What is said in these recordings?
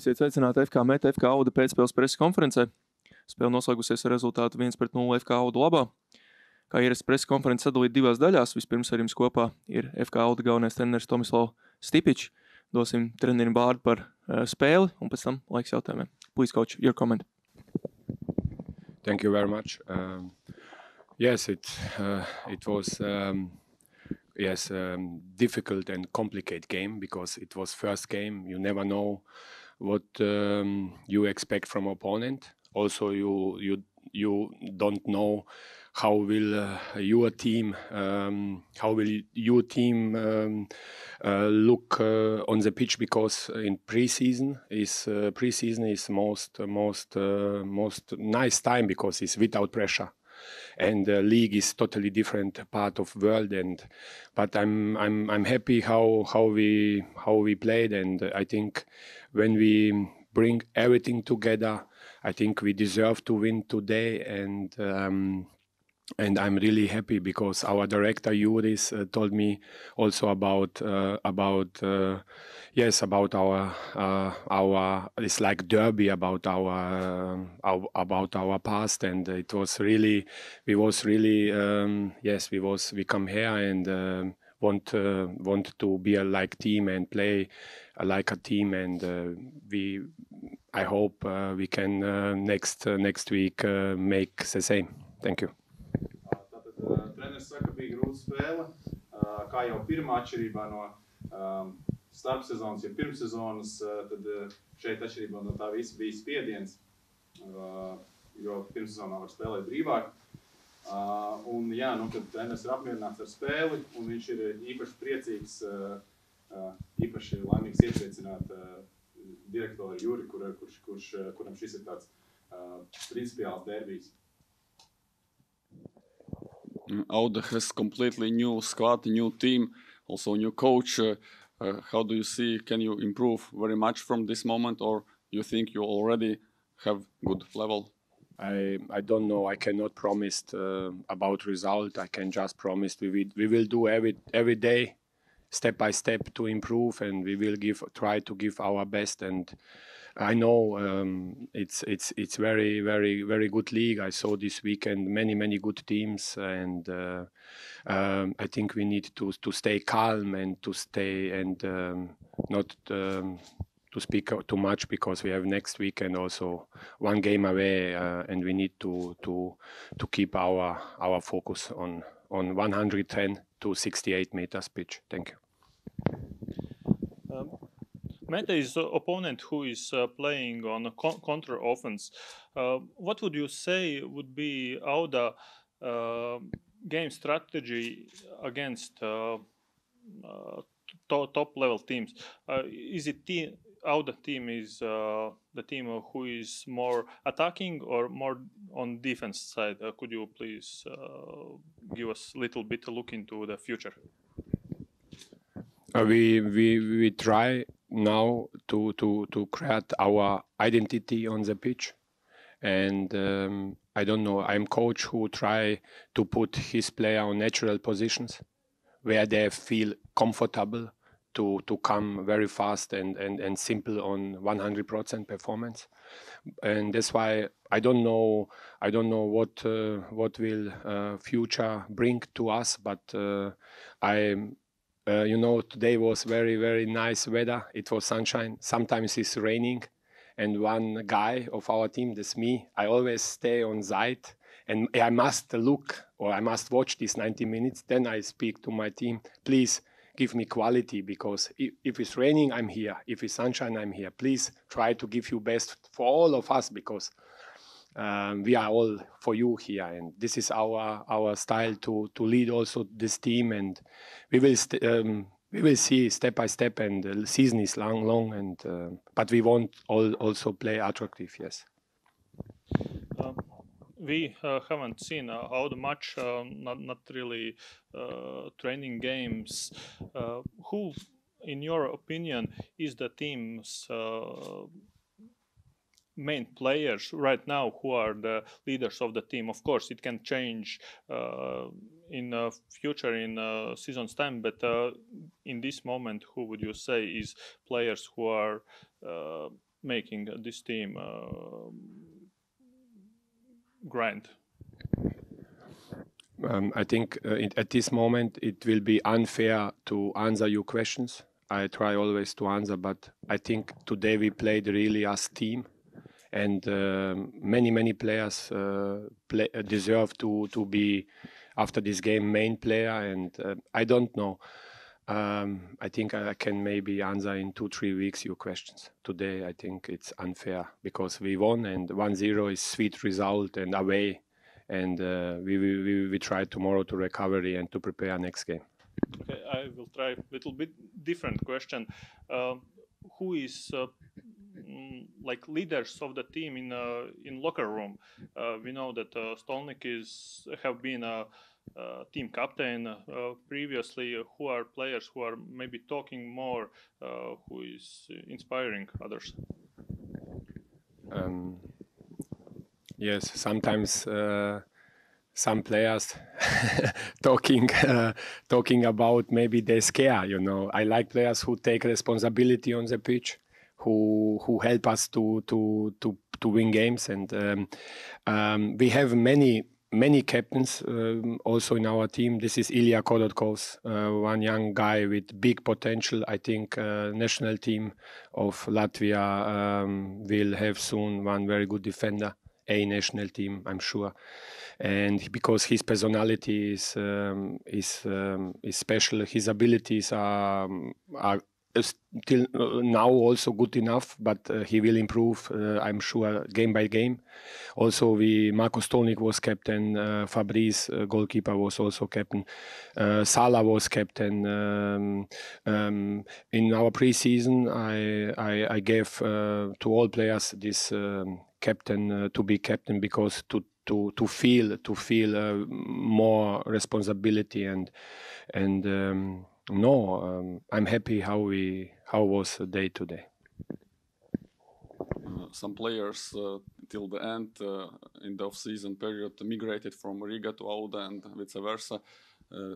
Esiet sveicināti FK Meta, FK Auda pēcspēles preses konferencē. Spēle noslēgusies ar rezultātu 1-0 FK Auda labā. Kā ierasts preses konferences sadalīt divās daļās, vispirms ar jums kopā ir FK Auda galvenais treneris Tomislavs Stipičs. Dosim trenerim vārdu par uh, spēli un pēc tam laiks jautājumiem. Please, coach, your comment. Thank you very much. Um, yes, it uh, it was um, yes um, difficult and complicated game because it was first game. You never know what um, you expect from opponent. Also, you you you don't know how will uh, your team um, how will your team um, uh, look uh, on the pitch because in preseason is uh, preseason is most most uh, most nice time because it's without pressure and the league is totally different part of world and but i'm i'm i'm happy how how we how we played. And i think when we bring everything together i think we deserve to win today. And um, and I'm really happy because our director Juris uh, told me also about uh, about uh, yes about our uh, our it's like derby about our, our, about our past and it was really we was really um, yes we was we come here and um, want uh, want to be a like team and play like a team and uh, we I hope we can next next week make the same. Thank you. Treneris saka, bija grūta spēle. Kā jau pirmā atšķirībā no starpsezonas, ja pirmssezonas, tad šeit atšķirībā no tā visa bija spiediens, jo pirmssezonā var spēlēt brīvāk. Uh, un, jā, nu, tad treneris ir apmierināts ar spēli, un viņš ir īpaši priecīgs, uh, īpaši laimīgs iepriecināt uh, direktoru Juri, kur, kurš, kurš, kuram šis ir tāds uh, principiāls derbijs. Auda has completely new squad, new team, also new coach. Uh, how do you see? Can you improve very much from this moment, or you think you already have good level? I I don't know. I cannot promise uh, about result. I can just promise we will, we will do every every day, step by step to improve, and we will give try to give our best and I know um, it's it's it's very very very good league. I saw this weekend many many good teams, and uh, um, I think we need to to stay calm and to stay and um, not um, to speak too much because we have next weekend also one game away, uh, and we need to to to keep our our focus on on 110 to 68 meters pitch. Thank you. Um, Metta is opponent who is uh, playing on a con counter offense. Uh, what would you say would be Auda uh, game strategy against uh, uh, to top level teams? Uh, is it team, Auda team is the team who is more attacking or more on defense side? could you please give us a little bit a look into the future? we we we try now to to to create our identity on the pitch. And um, i don't know i'm coach who try to put his player on natural positions where they feel comfortable to to come very fast and and, and simple on 100% performance. And that's why i don't know i don't know what uh, what will uh, future bring to us but uh, i uh, you know, today was very, very nice weather. It was sunshine. Sometimes it's raining. And one guy of our team, that's me, I always stay on site and I must look or I must watch these 90 minutes. Then I speak to my team, please give me quality because if, if it's raining, I'm here. If it's sunshine, I'm here. Please try to give you best for all of us because um, we are all for you here and this is our our style to to lead also this team and we will um, we will see step by step and the season is long long and uh, but we want all also play attractive yes. Um, we uh, haven't seen uh, how the match uh, not not really uh, training games. Uh, who in your opinion is the team's main players right now who are the leaders of the team. Of course, it can change uh, in the future in uh, season's time, but uh, in this moment, who would you say is players who are uh, making this team uh, grind? Um, I think uh, it, at this moment it will be unfair to answer your questions. I try always to answer, but I think today we played really as team, and uh, many many players uh, play, deserve to to be after this game main player. And uh, I don't know. Um, I think I can maybe answer in two three weeks your questions. Today I think it's unfair because we won and 1-0 is sweet result and away and uh, we, we, we try tomorrow to recovery and to prepare next game. Okay, I will try a little bit different question. Uh, who is uh, like leaders of the team in uh, in locker room? Uh, we know that uh, Stolnik is have been a, team captain uh, previously. Who are players who are maybe talking more? who is inspiring others? Um, Yes, sometimes uh, some players talking uh, talking about maybe they scare. You know, I like players who take responsibility on the pitch, who who help us to to to to win games, and um, um, we have many many captains um, also in our team. This is Ilya Korotkovs, uh, one young guy with big potential. I think uh, national team of Latvia um, will have soon one very good defender. A national team, I'm sure. And because his personality is um, is um, is special, his abilities are are still uh, now also good enough, but uh, he will improve, uh, I'm sure, game by game. Also, we Marko Stolnik was captain, uh, Fabrice, uh, goalkeeper, was also captain, uh, Sala was captain. Um, um, in our preseason, I, I, I gave to all players this um, captain to be captain because to to to feel to feel more responsibility and and um, no, um, I'm happy how we how was the day today. Uh, some players uh, till the end uh, in the off-season period migrated from Riga to Auda and vice versa. Uh,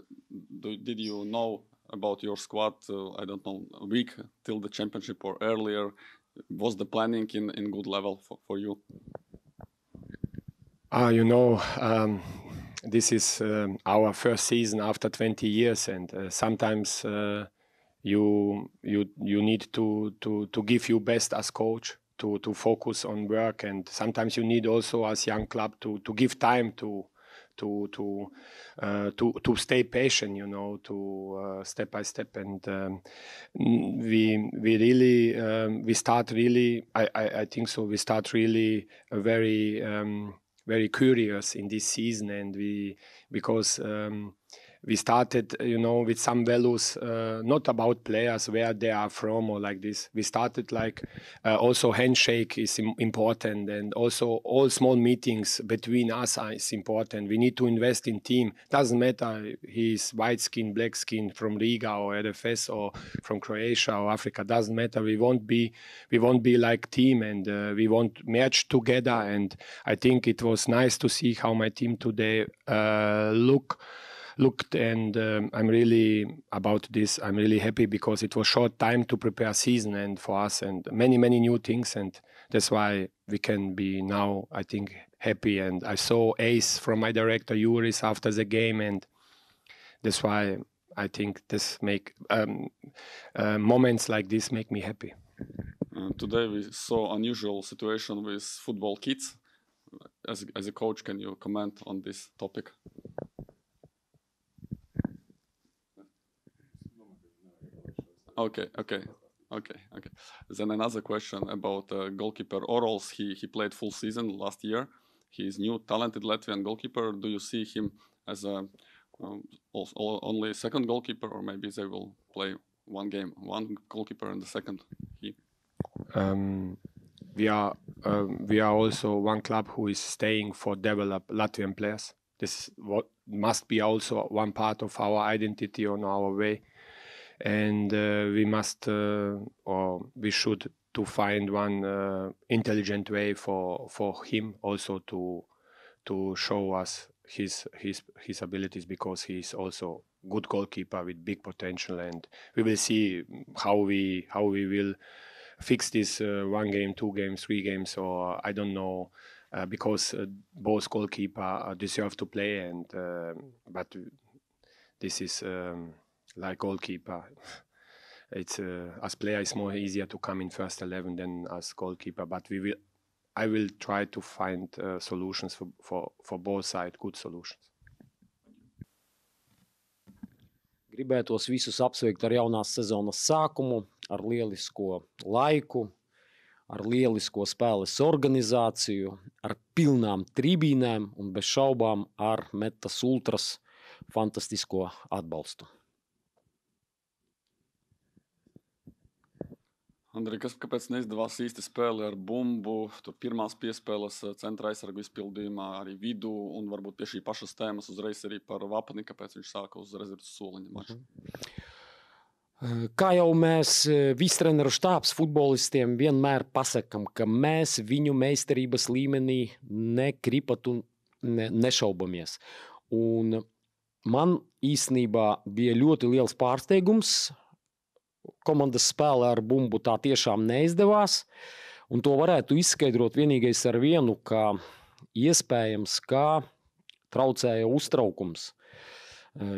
do, did you know about your squad? Uh, I don't know a week till the championship or earlier. Was the planning in in good level for, for you? Ah, you know. Um, this is um, our first season after 20 years, and uh, sometimes uh, you you you need to to to give your best as coach to to focus on work, and sometimes you need also as young club to to give time to to to uh, to to stay patient you know to uh, step by step. And um, we we really um, we start really I, I, I think so we start really a very um, very curious in this season, and we because um, we started, you know, with some values, uh, not about players where they are from or like this. We started like uh, also handshake is Im important, and also all small meetings between us is important. We need to invest in team. Doesn't matter if he's white skin, black skin from Riga or RFS or from Croatia or Africa. Doesn't matter. We won't be we won't be like team, and uh, we won't merge together. And I think it was nice to see how my team today uh, look looked and um, i'm really about this. I'm really happy because it was short time to prepare season and for us and many many new things. And that's why we can be now i think happy. And i saw ace from my director Juris after the game. And that's why i think this make um, uh, moments like this make me happy. Uh, today we saw unusual situation with football kids. As, as a coach can you comment on this topic Okay, okay, okay, okay. Then another question about uh, goalkeeper Orals. He he played full season last year. He is new, talented Latvian goalkeeper. Do you see him as a um, also only second goalkeeper, or maybe they will play one game, one goalkeeper, and the second he? Um, we are um, we are also one club who is staying for develop Latvian players. This what must be also one part of our identity on our way and uh, we must uh, or we should to find one uh, intelligent way for for him also to to show us his his his abilities because he's also good goalkeeper with big potential and we will see how we how we will fix this uh, one game, two games, three games, or I don't know. Uh, because uh, both goalkeeper deserve to play, and but this is um, like goalkeeper. It's uh, as player it's more easier to come in first eleven than as goalkeeper. But we will, I will try to find uh, solutions for, for for both sides, good solutions. Gribētos visus apsveikt ar jaunās sezonas sākumu, ar lielisko laiku, ar lielisko spēles organizāciju, ar pilnām trībīnēm un bez šaubām ar Metas Ultras fantastisko atbalstu. Andrej, kas, kāpēc neizdevās īsti spēle ar bumbu? Tur pirmās piespēles eh, centra aizsargu izpildījumā, arī vidū, un varbūt pie šī pašas tēmas uzreiz arī par Vapani, kāpēc viņš sāka uz rezerves soliņa maču. Kā jau mēs eh, visi treneru štābs futbolistiem vienmēr pasakām, ka mēs viņu meistarības līmenī nekripatu ne, nešaubamies. Un man īstenībā bija ļoti liels pārsteigums komandas spēlē ar bumbu tā tiešām neizdevās. Un to varētu izskaidrot vienīgais ar vienu, ka iespējams, ka traucēja uztraukums.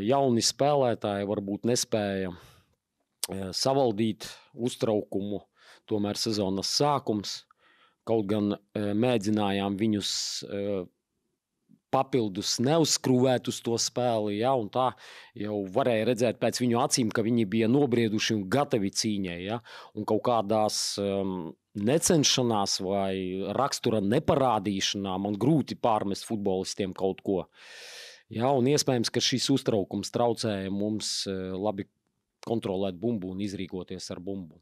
Jauni spēlētāji varbūt nespēja savaldīt uztraukumu, tomēr sezonas sākums. Kaut gan mēģinājām viņus papildus neuzskrūvēt uz to spēli. Ja, tā jau varēja redzēt pēc viņu acīm, ka viņi bija nobrieduši un gatavi cīņai. Ja, un kaut kādās um, necenšanās vai rakstura neparādīšanā man grūti pārmest futbolistiem kaut ko. Ja, un iespējams, ka šis uztraukums traucēja mums uh, labi kontrolēt bumbu un izrīkoties ar bumbu.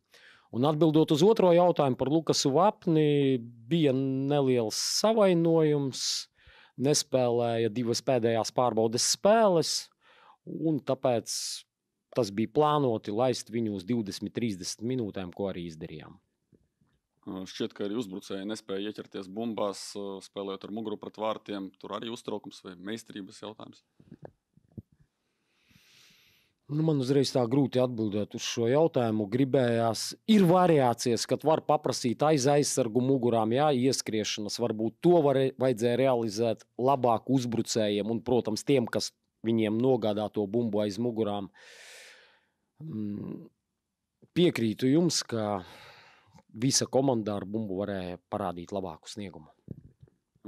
Un atbildot uz otro jautājumu par Lukasu Vapni, bija neliels savainojums nespēlēja divas pēdējās pārbaudes spēles, un tāpēc tas bija plānoti laist viņu uz 20, 30 minūtēm, ko arī izdarījām. Šķiet, ka arī uzbrucēji nespēja ieķerties bumbās, spēlējot ar muguru pret vārtiem. Tur arī uztraukums vai meistarības jautājums. Nu, man uzreiz tā grūti atbildēt uz šo jautājumu. Gribējās, ir variācijas, kad var paprasīt aiz aizsargu mugurām, jā, ieskriešanas. Varbūt to var, vajadzēja realizēt labāk uzbrucējiem un, protams, tiem, kas viņiem nogādā to bumbu aiz mugurām. Mm, piekrītu jums, ka visa komanda ar bumbu varēja parādīt labāku sniegumu.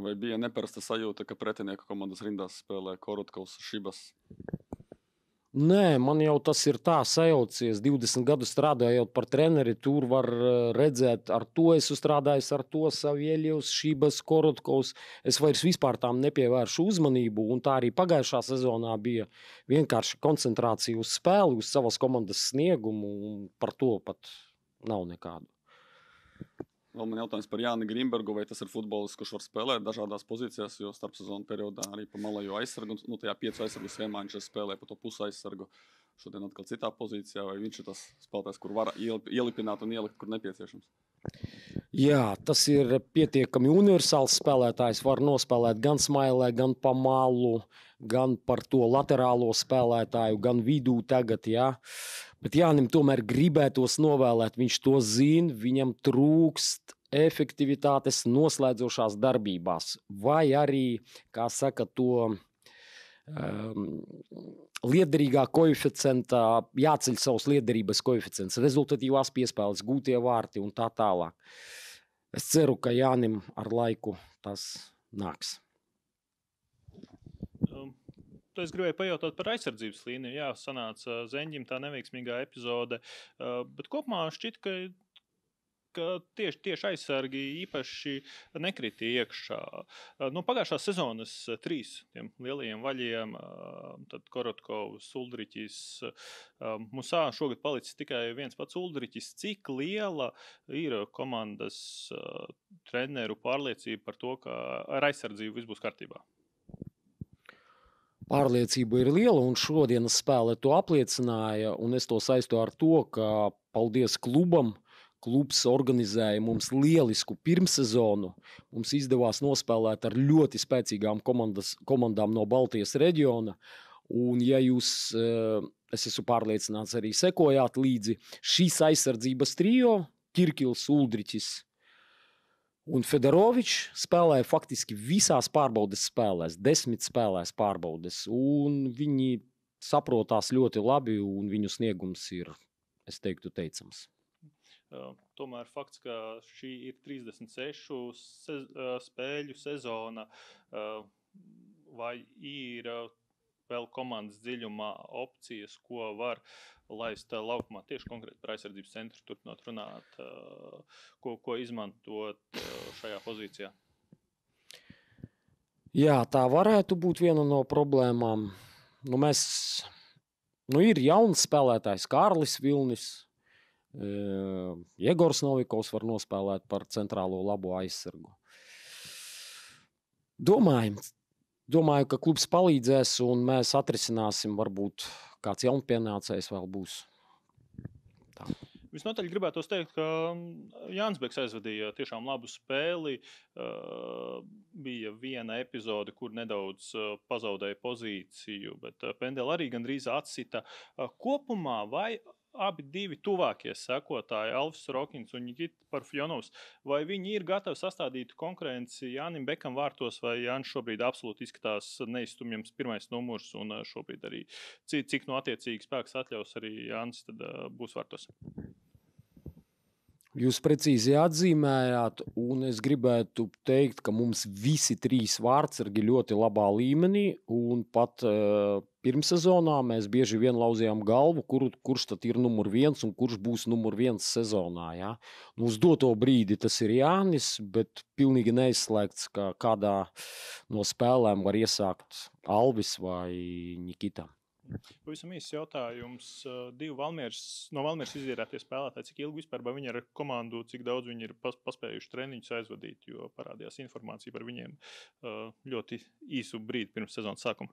Vai bija neparasta sajūta, ka pretinieku komandas rindās spēlē Korotkovs, Šibas? Nē, man jau tas ir tā sajaucies. 20 gadus strādājot par treneri, tur var redzēt, ar to esmu strādājis, ar to Savieļevs, Šības, Korotkovs. Es vairs vispār tām nepievēršu uzmanību, un tā arī pagājušā sezonā bija vienkārši koncentrācija uz spēli, uz savas komandas sniegumu, un par to pat nav nekādu. Vēl man jautājums par Jānu Grīmbergu, vai tas ir futbolists, kurš var spēlēt dažādās pozīcijās, jo starpsezonu periodā arī pa malajo aizsargu, nu, tajā piecu aizsargu schēmā viņš spēlē pa to pusi aizsargu. Šodien atkal citā pozīcijā, vai viņš ir tas spēlētājs, kur var ielipināt un ielikt, kur nepieciešams? Jā, tas ir pietiekami universāls spēlētājs. Var nospēlēt gan smailē, gan pa malu, gan par to laterālo spēlētāju, gan vidū tagad. Jā. Bet Jānis tomēr gribētos novēlēt, viņš to zina, viņam trūkst efektivitātes noslēdzošās darbībās, vai arī, kā saka, to um, liederīgā koeficientā jāceļ savs liederības koeficients, rezultatīvās piespēles, gūtie vārti un tā tālāk. Es ceru, ka Jānim ar laiku tas nāks. To es gribēju pajautāt par aizsardzības līniju. Jā, sanāca Zeņģim tā neveiksmīgā epizode. Bet kopumā šķiet, ka ka tieši, tieši aizsargi īpaši nekrita iekšā. No pagājušās sezonas trīs lielajiem vaļiem, tad Korotkovs, Uldriķis, Musā šogad palicis tikai viens pats Uldriķis. Cik liela ir komandas treneru pārliecība par to, ka ar aizsardzību viss būs kārtībā? Pārliecība ir liela, un šodienas spēle to apliecināja. Es to saistu ar to, ka paldies klubam, klubs organizēja mums lielisku pirmssezonu. Mums izdevās nospēlēt ar ļoti spēcīgām komandas, komandām no Baltijas reģiona. Un, ja jūs, eh, es esmu pārliecināts, arī sekojāt līdzi šīs aizsardzības trijo, Kirkils, Uldriķis. Un Fedorovičs spēlēja faktiski visās pārbaudes spēlēs, desmit spēlēs pārbaudes. Un viņi saprotās ļoti labi, un viņu sniegums ir, es teiktu, teicams. Tomēr fakts, ka šī ir 36 sez spēļu sezona, vai ir vēl komandas dziļumā opcijas, ko var laist laukumā, tieši konkrēti par aizsardzības centru, turpinot runāt, ko, ko izmantot šajā pozīcijā? Jā, tā varētu būt viena no problēmām. Nu, mēs, nu, ir jauns spēlētājs, Kārlis Vilnis. Jēgors Novikovs var nospēlēt par centrālo labo aizsargu. Domājam, domāju, ka klubs palīdzēs un mēs atrisināsim, varbūt kāds jaunpienācējs vēl būs. Tā. Visnotaļ gribētu teikt, ka Jānis Beks aizvadīja tiešām labu spēli. Bija viena epizode, kur nedaudz pazaudēja pozīciju, bet Pendela arī gandrīz atsita. Kopumā vai abi divi tuvākie sekotāji, Alfs Rokins un Nikita Parfjonovs, vai viņi ir gatavi sastādīt konkurenci Jānim Bekam vārtos, vai Jānis šobrīd absolūti izskatās neizstumjams pirmais numurs, un šobrīd arī cik, cik no attiecīgi spēks atļaus arī Jānis uh, būs vārtos. Jūs precīzi atzīmējāt, un es gribētu teikt, ka mums visi trīs vārdsargi ļoti labā līmenī. Pat uh, pirmssezonā mēs bieži vien lauzījām galvu, kur, kurš tad ir numur viens un kurš būs numur viens sezonā. Ja? Nu, uz doto brīdi tas ir Jānis, bet pilnīgi neizslēgts, ka kādā no spēlēm var iesākt Alvis vai Nikita. Pavisam īsts jautājums. Divi Valmieras, no Valmieras izvirētie spēlētāji, cik ilgi vispār viņi ar komandu, cik daudz viņi ir pas, paspējuši treniņus aizvadīt, jo parādījās informācija par viņiem ļoti īsu brīdi pirms sezonas sākuma.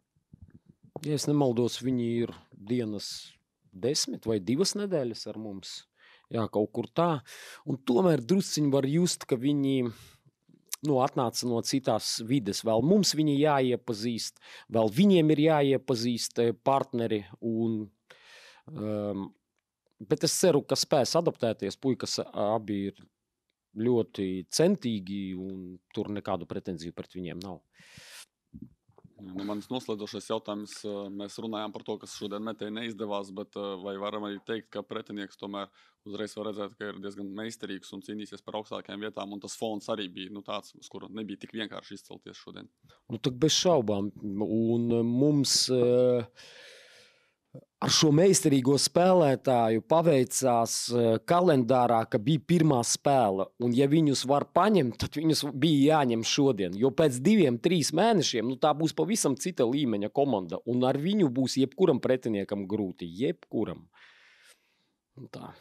Ja es nemaldos, viņi ir dienas desmit vai divas nedēļas ar mums. Jā, kaut kur tā. Un tomēr drusciņi var just, ka viņi ir nu, atnāca no citās vides. Vēl mums viņi jāiepazīst, vēl viņiem ir jāiepazīst eh, partneri. Un, um, bet es ceru, ka spēs adaptēties. Puikas abi ir ļoti centīgi, un tur nekādu pretenziju pret viņiem nav. Nu, mans noslēdzošais jautājums. Mēs runājām par to, kas šodien metēji neizdevās, bet vai varam arī teikt, ka pretinieks tomēr uzreiz var redzēt, ka ir diezgan meistarīgs un cīnīsies par augstākajām vietām, un tas fons arī bija nu, tāds, uz kuru nebija tik vienkārši izcelties šodien? Nu, tak bez šaubām. Un mums. Uh, ar šo meistarīgo spēlētāju paveicās eh, kalendārā, ka bija pirmā spēle. Un, ja viņus var paņemt, tad viņus bija jāņem šodien. Jo pēc diviem, trīs mēnešiem nu, tā būs pavisam cita līmeņa komanda. Un ar viņu būs jebkuram pretiniekam grūti. Jebkuram. Tā.